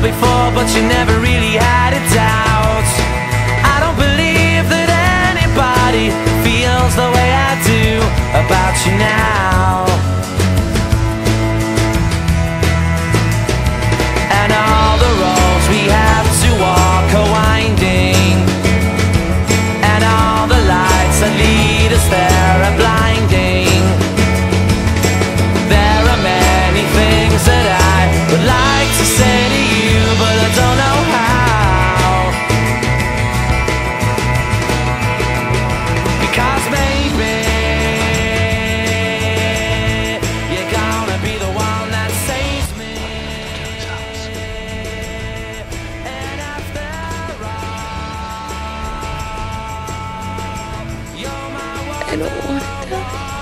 Before, but you never really had a doubt. I don't believe that anybody feels the way I do about you now. Don't want.